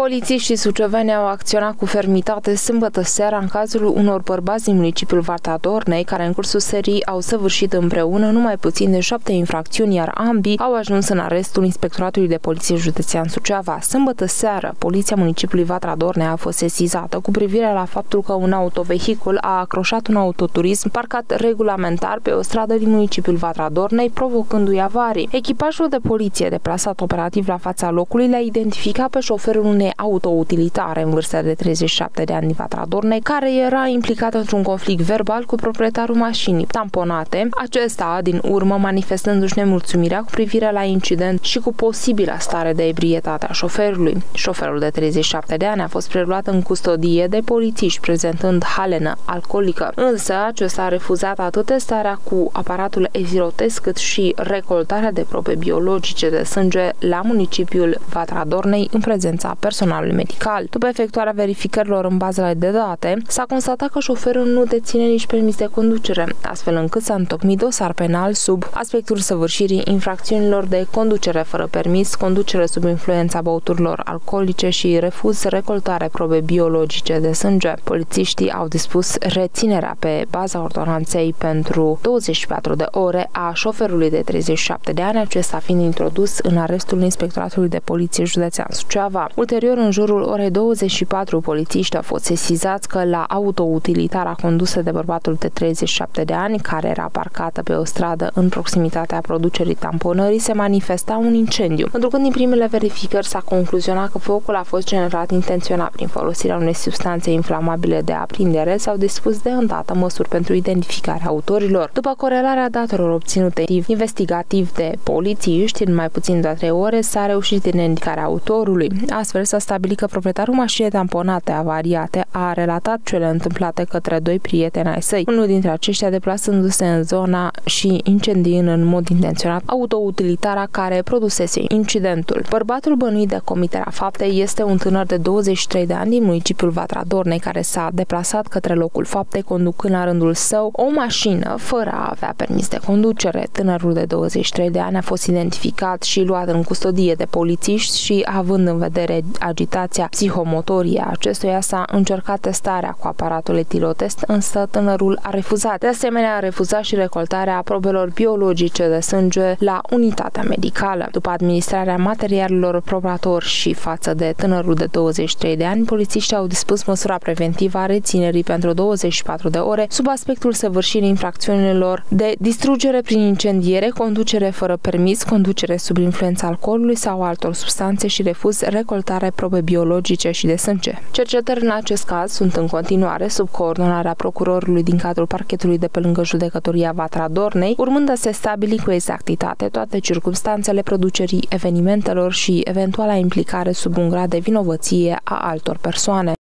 Polițiștii suceveni au acționat cu fermitate sâmbătă seara în cazul unor bărbați din municipiul Varta Dornei, care în cursul serii au săvârșit împreună numai puțin de șapte infracțiuni, iar ambii au ajuns în arestul Inspectoratului de Poliție Județean Suceava. Sâmbătă seară, poliția municipiului Vatra Dornei a fost sesizată cu privire la faptul că un autovehicul a acroșat un autoturism parcat regulamentar pe o stradă din municipiul Vatra Dornei, provocându-i avarii. Echipajul de poliție deplasat operativ la fața locului le-a identificat pe șoferul unei unei autoutilitare în vârstă de 37 de ani din Vatra Dornei, care era implicată într-un conflict verbal cu proprietarul mașinii tamponate, acesta din urmă manifestându-și nemulțumirea cu privire la incident și cu posibila stare de ebrietate a șoferului. Șoferul de 37 de ani a fost preluat în custodie de polițiști prezentând halenă alcoolică, însă acesta a refuzat atât testarea cu aparatul ezirotesc cât și recoltarea de probe biologice de sânge la municipiul Vatra Dornei în prezența personalului medical. După efectuarea verificărilor în bazele de date, s-a constatat că șoferul nu deține nici permis de conducere, astfel încât s-a întocmit dosar penal sub aspectul săvârșirii infracțiunilor de conducere fără permis, conducere sub influența băuturilor alcoolice și refuz recoltare probe biologice de sânge. Polițiștii au dispus reținerea pe baza ordonanței pentru 24 de ore a șoferului de 37 de ani, acesta fiind introdus în arestul Inspectoratului de Poliție Județean Suceava. Ulterior, Ulterior, în jurul orei 24, polițiști au fost sesizați că la autoutilitara condusă de bărbatul de 37 de ani, care era parcată pe o stradă în proximitatea producerii tamponării, se manifesta un incendiu. Întrucând din primele verificări s-a concluzionat că focul a fost generat intenționat prin folosirea unei substanțe inflamabile de aprindere, s-au dispus de îndată măsuri pentru identificarea autorilor. După corelarea datelor obținute investigativ de polițiști, în mai puțin de 3 ore s-a reușit identificarea autorului. Astfel, s-a stabilit că proprietarul mașinii tamponate avariate a relatat cele întâmplate către doi prieteni ai săi, unul dintre aceștia deplasându-se în zona și incendiind în mod intenționat autoutilitara care produsese incidentul. Bărbatul bănuit de comiterea faptei este un tânăr de 23 de ani din municipiul Vatra Dornei care s-a deplasat către locul faptei conducând la rândul său o mașină fără a avea permis de conducere. Tânărul de 23 de ani a fost identificat și luat în custodie de polițiști și având în vedere agitația psihomotorie a acestuia s-a încercat testarea cu aparatul etilotest, însă tânărul a refuzat. De asemenea, a refuzat și recoltarea probelor biologice de sânge la unitatea medicală. După administrarea materialelor probatori și față de tânărul de 23 de ani, polițiștii au dispus măsura preventivă a reținerii pentru 24 de ore sub aspectul săvârșirii infracțiunilor de distrugere prin incendiere, conducere fără permis, conducere sub influența alcoolului sau altor substanțe și refuz recoltarea are probe biologice și de sânge. Cercetări în acest caz sunt în continuare sub coordonarea procurorului din cadrul parchetului de pe lângă judecătoria Vatra Dornei, urmând a se stabili cu exactitate toate circumstanțele producerii evenimentelor și eventuala implicare sub un grad de vinovăție a altor persoane.